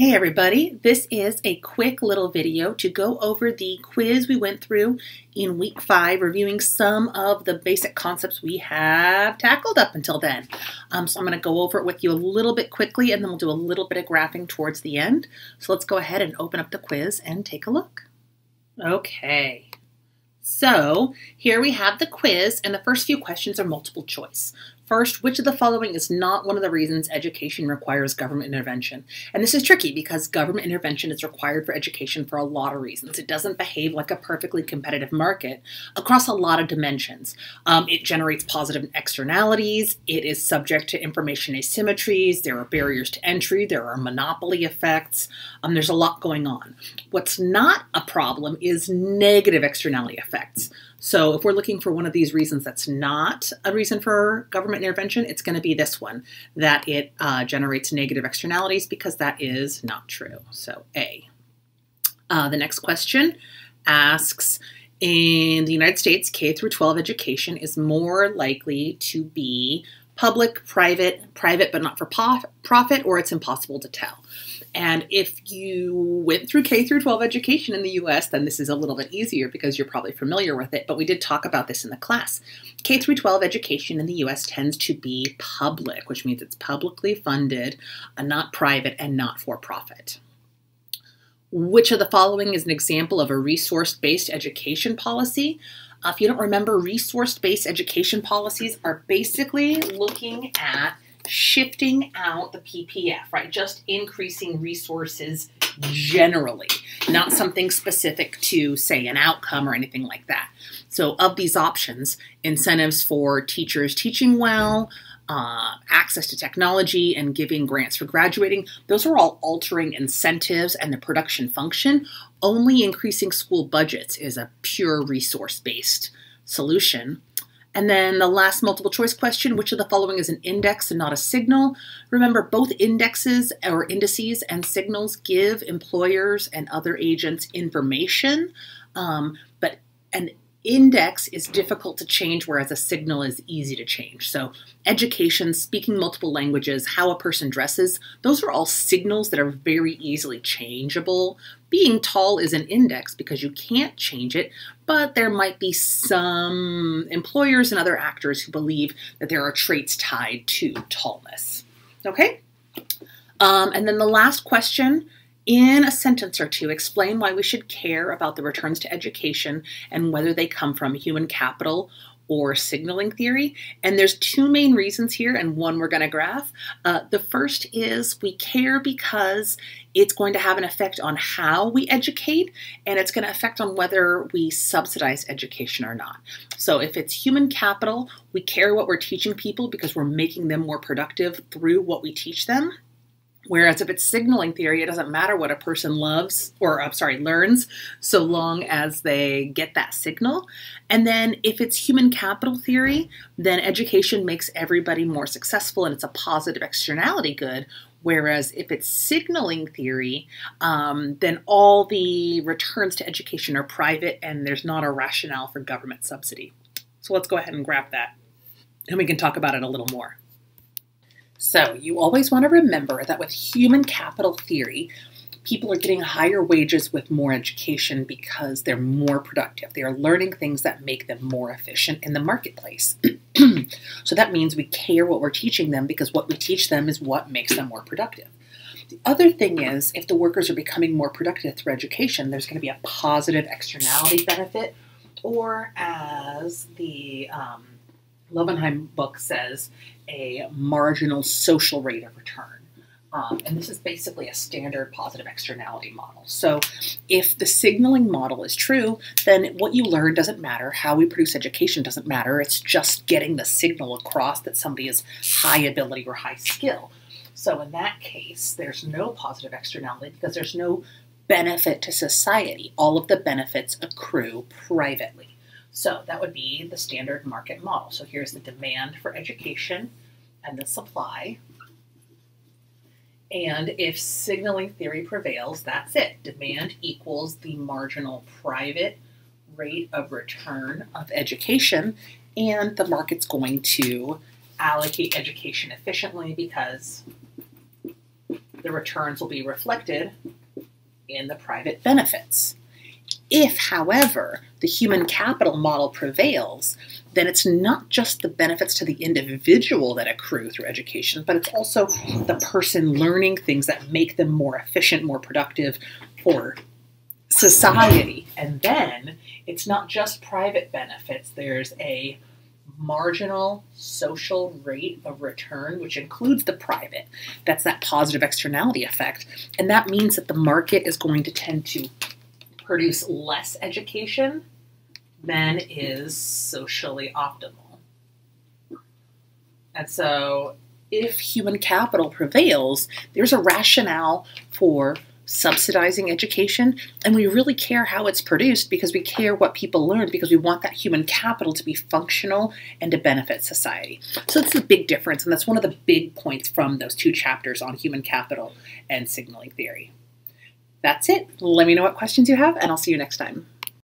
Hey everybody, this is a quick little video to go over the quiz we went through in week five, reviewing some of the basic concepts we have tackled up until then. Um, so I'm going to go over it with you a little bit quickly and then we'll do a little bit of graphing towards the end. So let's go ahead and open up the quiz and take a look. Okay. So here we have the quiz and the first few questions are multiple choice. First, which of the following is not one of the reasons education requires government intervention? And this is tricky because government intervention is required for education for a lot of reasons. It doesn't behave like a perfectly competitive market across a lot of dimensions. Um, it generates positive externalities. It is subject to information asymmetries. There are barriers to entry. There are monopoly effects. Um, there's a lot going on. What's not a problem is negative externality effects. So if we're looking for one of these reasons that's not a reason for government intervention, it's going to be this one, that it uh, generates negative externalities because that is not true. So A. Uh, the next question asks, in the United States, K through 12 education is more likely to be public, private, private but not for profit, or it's impossible to tell. And if you went through K through 12 education in the US, then this is a little bit easier because you're probably familiar with it, but we did talk about this in the class. K through 12 education in the US tends to be public, which means it's publicly funded, uh, not private and not for profit. Which of the following is an example of a resource-based education policy? Uh, if you don't remember, resource-based education policies are basically looking at shifting out the PPF, right? Just increasing resources generally, not something specific to, say, an outcome or anything like that. So, of these options, incentives for teachers teaching well, uh, access to technology, and giving grants for graduating, those are all altering incentives and the production function. Only increasing school budgets is a pure resource based solution. And then the last multiple choice question, which of the following is an index and not a signal? Remember, both indexes or indices and signals give employers and other agents information, um, but an index is difficult to change, whereas a signal is easy to change. So, education, speaking multiple languages, how a person dresses, those are all signals that are very easily changeable. Being tall is an index because you can't change it, but there might be some employers and other actors who believe that there are traits tied to tallness. Okay? Um, and then the last question in a sentence or two, explain why we should care about the returns to education and whether they come from human capital or signaling theory. And there's two main reasons here, and one we're going to graph. Uh, the first is we care because it's going to have an effect on how we educate, and it's going to affect on whether we subsidize education or not. So if it's human capital, we care what we're teaching people because we're making them more productive through what we teach them. Whereas if it's signaling theory, it doesn't matter what a person loves or I'm sorry, learns, so long as they get that signal. And then if it's human capital theory, then education makes everybody more successful and it's a positive externality good. Whereas if it's signaling theory, um, then all the returns to education are private and there's not a rationale for government subsidy. So let's go ahead and graph that and we can talk about it a little more. So you always want to remember that with human capital theory, people are getting higher wages with more education because they're more productive. They are learning things that make them more efficient in the marketplace. so that means we care what we're teaching them because what we teach them is what makes them more productive. The other thing is, if the workers are becoming more productive through education, there's going to be a positive externality benefit, or as the um, book says, a marginal social rate of return. Um, and this is basically a standard positive externality model. So, if the signaling model is true, then what you learn doesn't matter. How we produce education doesn't matter. It's just getting the signal across that somebody is high ability or high skill. So, in that case, there's no positive externality because there's no benefit to society. All of the benefits accrue privately. So that would be the standard market model. So here's the demand for education and the supply. And if signaling theory prevails, that's it. Demand equals the marginal private rate of return of education, and the market's going to allocate education efficiently because the returns will be reflected in the private benefits. If, however, the human capital model prevails, then it's not just the benefits to the individual that accrue through education, but it's also the person learning things that make them more efficient, more productive for society. And then it's not just private benefits, there's a marginal social rate of return, which includes the private. That's that positive externality effect. And that means that the market is going to tend to produce less education than is socially optimal. And so, if human capital prevails, there's a rationale for subsidizing education, and we really care how it's produced because we care what people learn because we want that human capital to be functional and to benefit society. So that's a big difference, and that's one of the big points from those two chapters on human capital and signaling theory. That's it. Let me know what questions you have, and I'll see you next time.